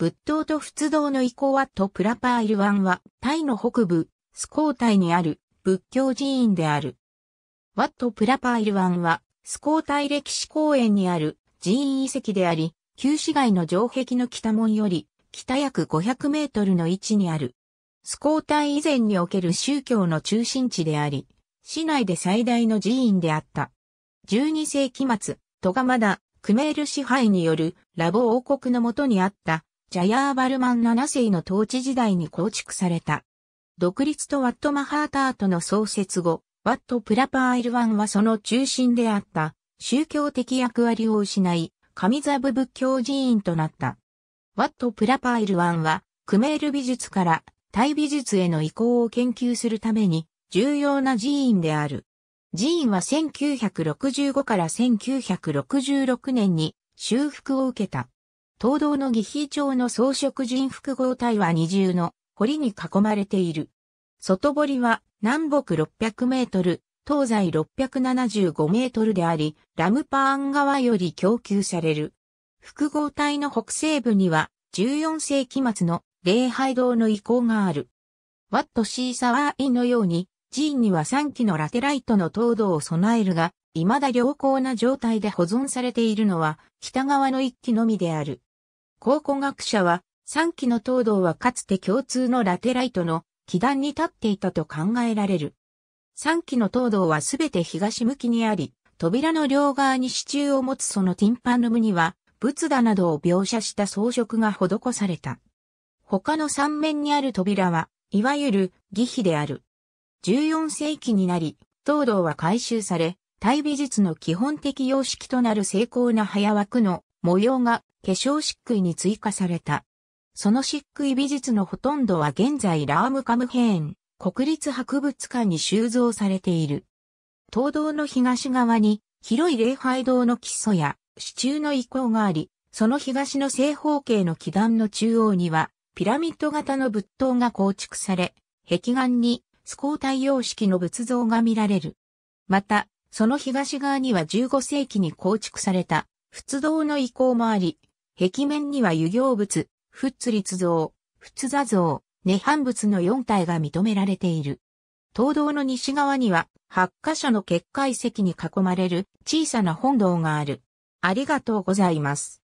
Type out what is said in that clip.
仏塔と仏道の遺構ワットプラパーイルワンは、タイの北部、スコータイにある仏教寺院である。ワットプラパーイルワンは、スコータイ歴史公園にある寺院遺跡であり、旧市街の城壁の北門より、北約500メートルの位置にある。スコータイ以前における宗教の中心地であり、市内で最大の寺院であった。12世紀末、トガマダ、クメール支配によるラボ王国のもとにあったジャヤーバルマン7世の統治時代に構築された。独立とワットマハータートの創設後、ワットプラパーイルワンはその中心であった宗教的役割を失い、神ザブ仏教寺院となった。ワットプラパーイルワンは、クメール美術からタイ美術への移行を研究するために重要な寺院である。寺院は1965から1966年に修復を受けた。東道の義妃町の装飾人複合体は二重の堀に囲まれている。外堀は南北600メートル、東西675メートルであり、ラムパーン川より供給される。複合体の北西部には14世紀末の礼拝堂の遺構がある。ワットシーサワーイのように、寺院には3基のラテライトの東道を備えるが、未だ良好な状態で保存されているのは北側の一基のみである。考古学者は、3基の東道はかつて共通のラテライトの基壇に立っていたと考えられる。3基の東道はすべて東向きにあり、扉の両側に支柱を持つそのティンパヌムには、仏陀などを描写した装飾が施された。他の三面にある扉は、いわゆる義碑である。14世紀になり、東道は改修され、タイ美術の基本的様式となる精巧な早枠の模様が化粧漆喰に追加された。その漆喰美術のほとんどは現在ラームカムヘーン国立博物館に収蔵されている。東道の東側に広い礼拝堂の基礎や支柱の遺構があり、その東の正方形の基壇の中央にはピラミッド型の仏塔が構築され、壁岩にスコータイ様式の仏像が見られる。また、その東側には15世紀に構築された仏道の遺構もあり、壁面には遊行物、仏立像、仏座像、涅槃仏の4体が認められている。東道の西側には8カ所の結界石に囲まれる小さな本堂がある。ありがとうございます。